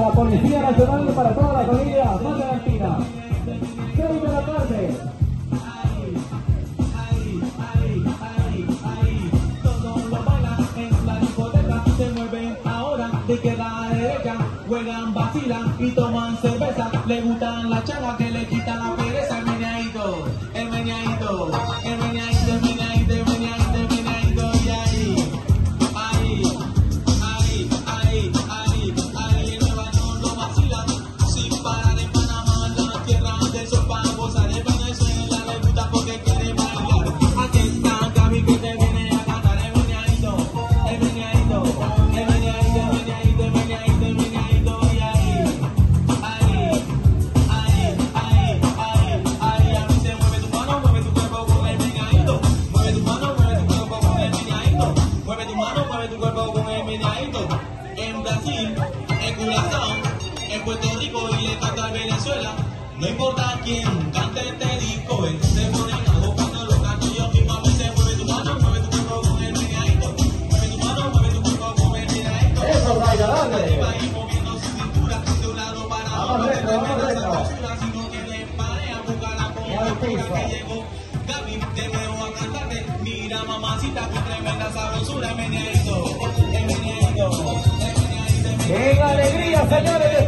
la Policía Nacional para toda la comida más latina. 6 de la tarde. Ahí, ahí, ahí, ahí, Todos lo bailan en la discoteca, se mueven ahora de izquierda a derecha, juegan, vacilan y todo. tu mano, mueve tu cuerpo con el medallito. En Brasil, en Curazao, en Puerto Rico y le canta Venezuela. No importa quién cante mamacita con tremenda sabrosura, meneando, meneando. En alegría, señores.